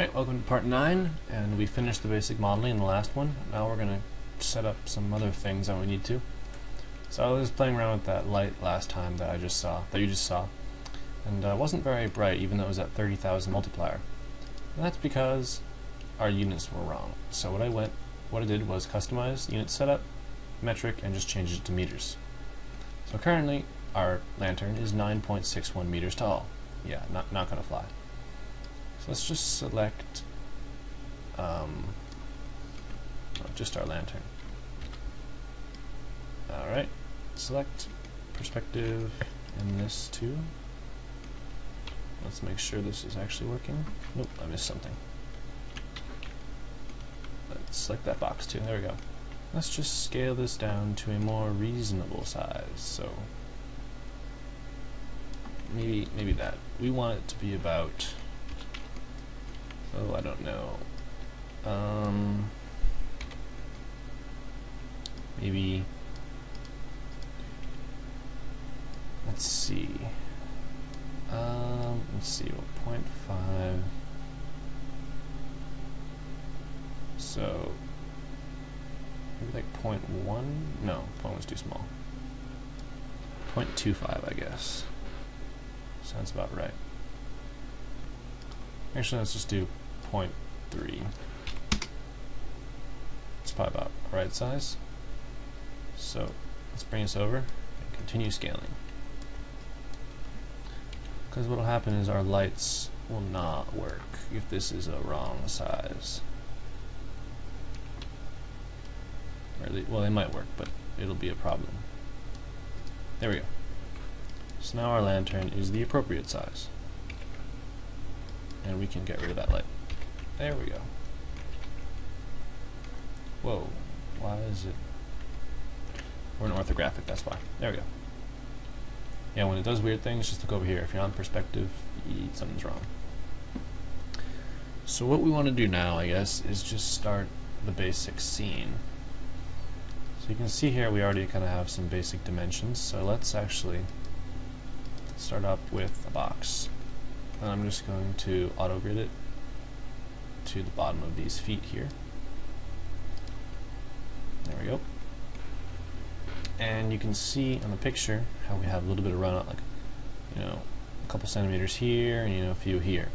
Alright, welcome to part 9, and we finished the basic modeling in the last one. Now we're going to set up some other things that we need to. So I was playing around with that light last time that I just saw, that you just saw, and uh, wasn't very bright even though it was at 30,000 multiplier. And that's because our units were wrong. So what I went, what I did was customize unit setup, metric, and just change it to meters. So currently our lantern is 9.61 meters tall. Yeah, not, not going to fly. Let's just select um, just our lantern. Alright, select perspective in this too. Let's make sure this is actually working. Nope, I missed something. Let's select that box too. There we go. Let's just scale this down to a more reasonable size. So maybe maybe that. We want it to be about Oh, I don't know. Um, maybe. Let's see. Um, let's see. Point five? So maybe like point one? No, point was too small. Point two five, I guess. Sounds about right. Actually, let's just do 0.3. It's probably about right size. So let's bring this over and continue scaling. Because what will happen is our lights will not work if this is a wrong size. They, well, they might work, but it'll be a problem. There we go. So now our lantern is the appropriate size and we can get rid of that light. There we go. Whoa, why is it? We're in orthographic, that's why. There we go. Yeah, when it does weird things, just look over here. If you're on perspective, something's wrong. So what we want to do now, I guess, is just start the basic scene. So you can see here we already kind of have some basic dimensions, so let's actually start up with a box and I'm just going to auto grid it to the bottom of these feet here. There we go. And you can see on the picture how we have a little bit of runout, like you know, a couple centimeters here and you know a few here.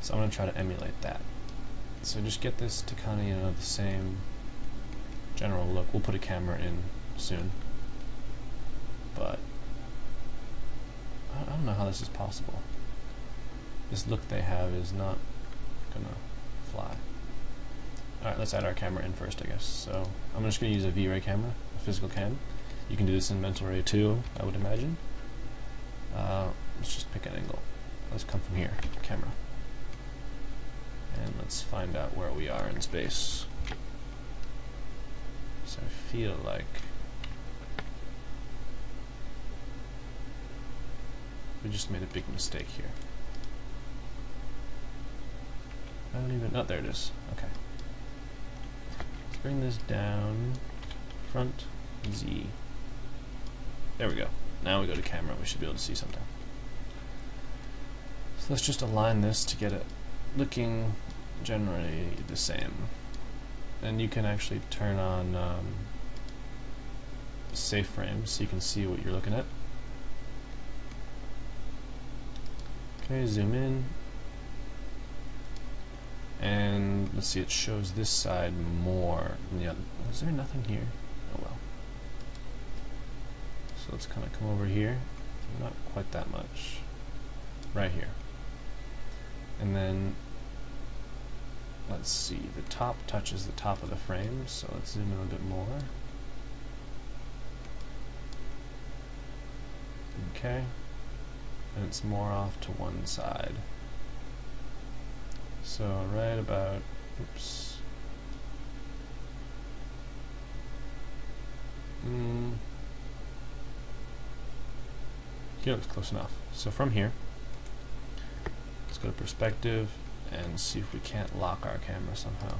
So I'm going to try to emulate that. So just get this to kind of you know the same general look. We'll put a camera in soon, but I don't know how this is possible this look they have is not gonna fly. Alright, let's add our camera in first, I guess. So I'm just gonna use a V-Ray camera, a physical cam. You can do this in Mental Ray too, I would imagine. Uh, let's just pick an angle. Let's come from here, camera. And let's find out where we are in space. So I feel like we just made a big mistake here. I don't even, oh, there it is. Okay. Let's bring this down. Front Z. There we go. Now we go to camera, we should be able to see something. So let's just align this to get it looking generally the same. And you can actually turn on um, safe frames so you can see what you're looking at. Okay, zoom in, and let's see, it shows this side more than the other. Is there nothing here? Oh well. So let's kind of come over here. Not quite that much. Right here. And then let's see, the top touches the top of the frame, so let's zoom in a bit more. Okay. And it's more off to one side. So right about, oops. Mm, here looks close enough. So from here, let's go to perspective and see if we can't lock our camera somehow.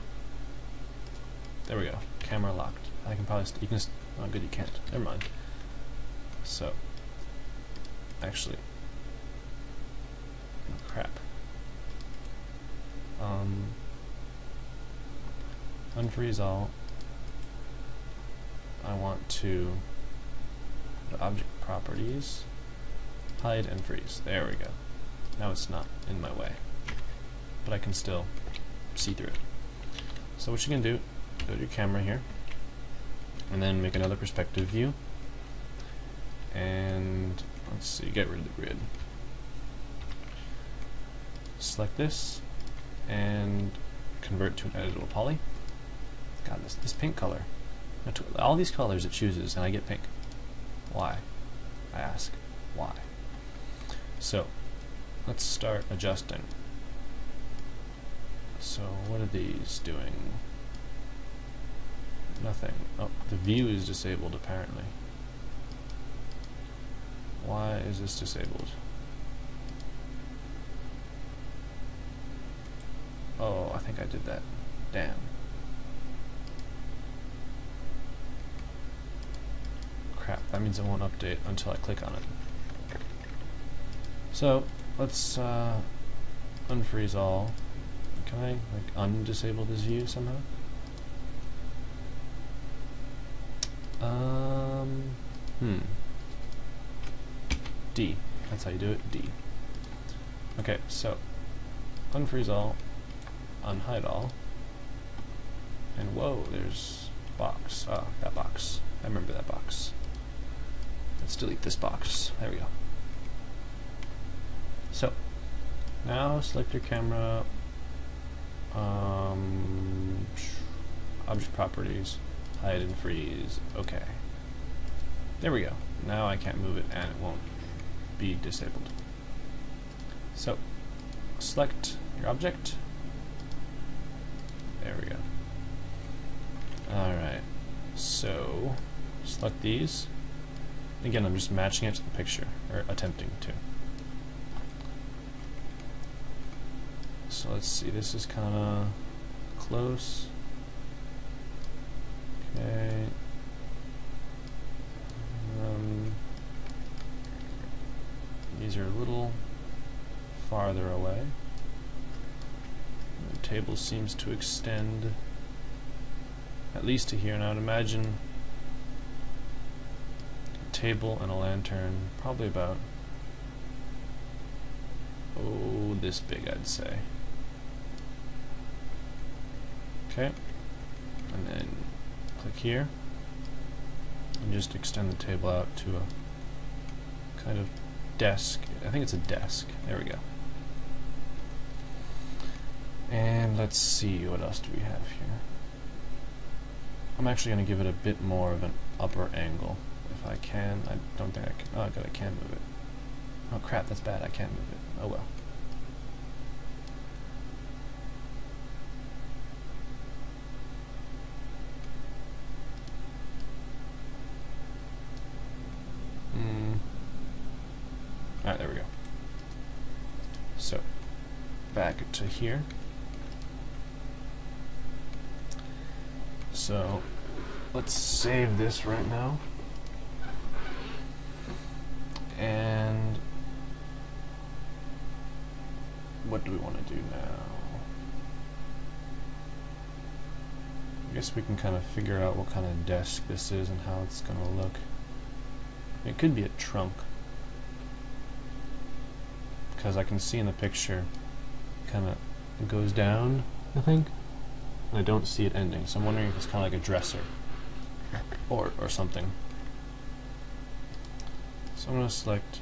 There we go, camera locked. I can probably, you can, oh good you can't, never mind. So, actually, oh crap. Um, unfreeze all. I want to object properties, hide and freeze. There we go. Now it's not in my way, but I can still see through it. So what you can do, go to your camera here, and then make another perspective view, and let's see, get rid of the grid. Select this, and convert to an editable poly. God, this, this pink color. All these colors it chooses, and I get pink. Why? I ask. Why? So, let's start adjusting. So, what are these doing? Nothing. Oh, the view is disabled apparently. Why is this disabled? Oh, I think I did that. Damn. Crap, that means it won't update until I click on it. So, let's uh, unfreeze all. Can I like undisable this view somehow? Um, hmm. D. That's how you do it. D. Okay, so unfreeze all, unhide all, and whoa, there's box. Ah, that box. I remember that box. Let's delete this box. There we go. So, now select your camera, um, object properties, hide and freeze. Okay. There we go. Now I can't move it and it won't be disabled. So, select your object. There we go. Alright, so select these. Again, I'm just matching it to the picture, or attempting to. So let's see, this is kind of close. Okay. Um, these are a little farther away. Table seems to extend at least to here, and I would imagine a table and a lantern, probably about, oh, this big I'd say. Okay, and then click here, and just extend the table out to a kind of desk. I think it's a desk. There we go. And let's see, what else do we have here? I'm actually going to give it a bit more of an upper angle. If I can, I don't think I can. Oh, good, I can move it. Oh crap, that's bad, I can't move it. Oh well. Hmm. Alright, there we go. So, back to here. So let's save this right now. And what do we want to do now? I guess we can kind of figure out what kind of desk this is and how it's going to look. It could be a trunk. Because I can see in the picture kind of it goes down, I think. And I don't see it ending, so I'm wondering if it's kind of like a dresser or, or something. So I'm going to select,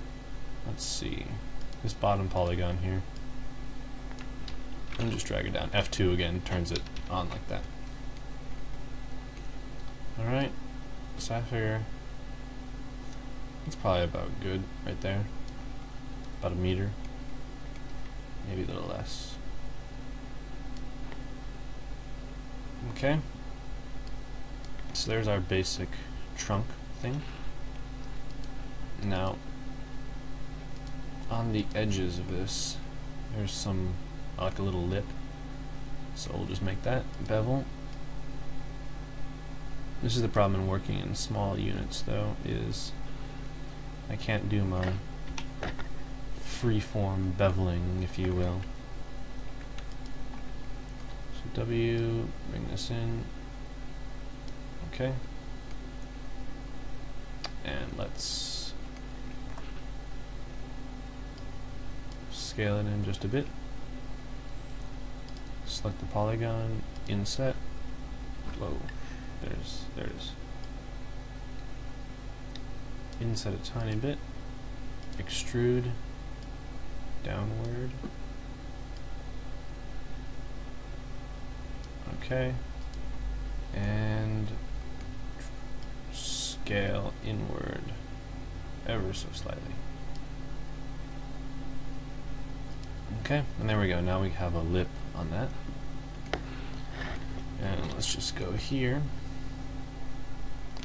let's see, this bottom polygon here. And just drag it down. F2 again turns it on like that. Alright, so I figure it's probably about good right there. About a meter. Maybe a little less. Okay. So there's our basic trunk thing. Now, on the edges of this, there's some, like a little lip. So we'll just make that bevel. This is the problem in working in small units, though, is I can't do my freeform beveling, if you will. So W, bring this in. Okay. And let's scale it in just a bit. Select the polygon, inset. Whoa, there's, there it is. Inset a tiny bit. Extrude downward. Okay. And scale inward ever so slightly. Okay, and there we go. Now we have a lip on that. And let's just go here.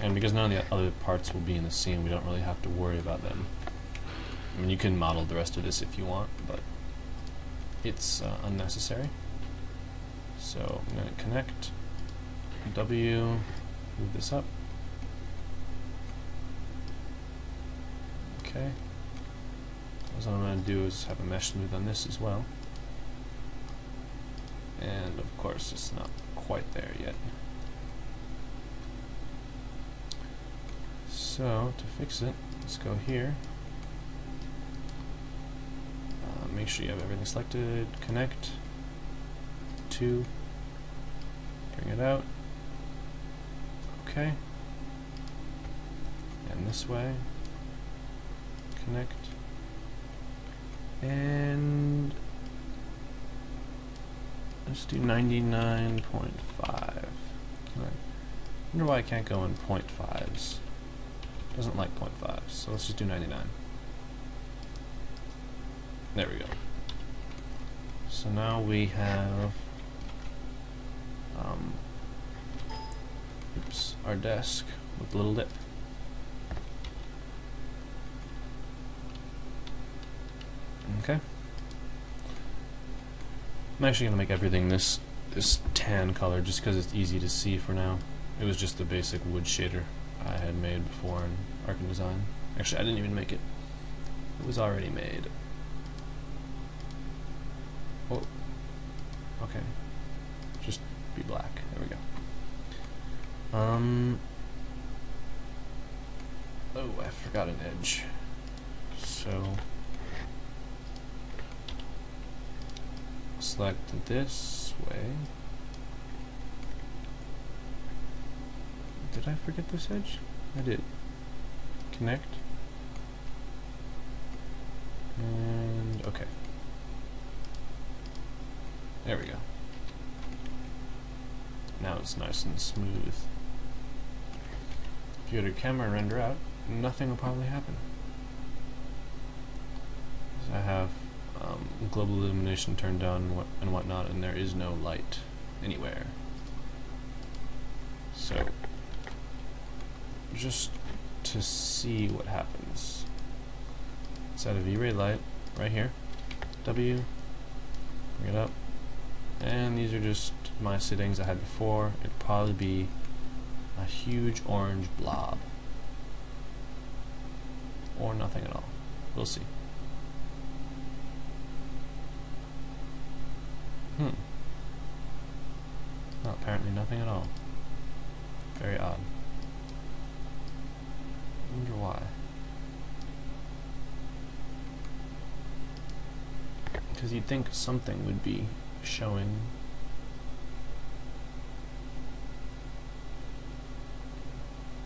And because none of the other parts will be in the scene, we don't really have to worry about them. I mean, you can model the rest of this if you want, but it's uh, unnecessary. So I'm going to connect W, move this up. Okay. So what I'm going to do is have a mesh smooth on this as well. And of course it's not quite there yet. So to fix it, let's go here. Uh, make sure you have everything selected, connect, to, bring it out, okay, and this way, connect, and let's do 99.5. I wonder why I can't go in 0.5s. Doesn't like 0.5s, so let's just do 99. There we go. So now we have um, oops, our desk with a little lip. Okay. I'm actually going to make everything this this tan color just because it's easy to see for now. It was just the basic wood shader I had made before in Arch Design. Actually, I didn't even make it. It was already made. Oh. Okay. Just be black. There we go. Um. Oh, I forgot an edge. So. Select this way. Did I forget this edge? I did. Connect. And okay. There we go. Now it's nice and smooth. If you go to camera render out, nothing will probably happen. So I have um, global illumination turned down and, what and whatnot, and there is no light anywhere. So, just to see what happens, set a V-ray light right here, W, bring it up, and these are just my settings I had before. It'd probably be a huge orange blob, or nothing at all. We'll see. Hmm. Well, apparently nothing at all. Very odd. I wonder why. Because you'd think something would be showing.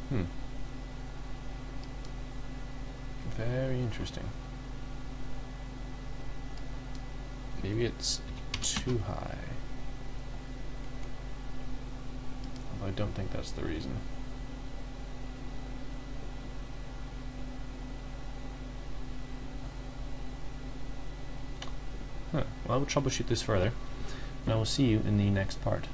Hmm. Very interesting. Maybe it's too high. I don't think that's the reason. Huh. Well, I will troubleshoot this further, and I will see you in the next part.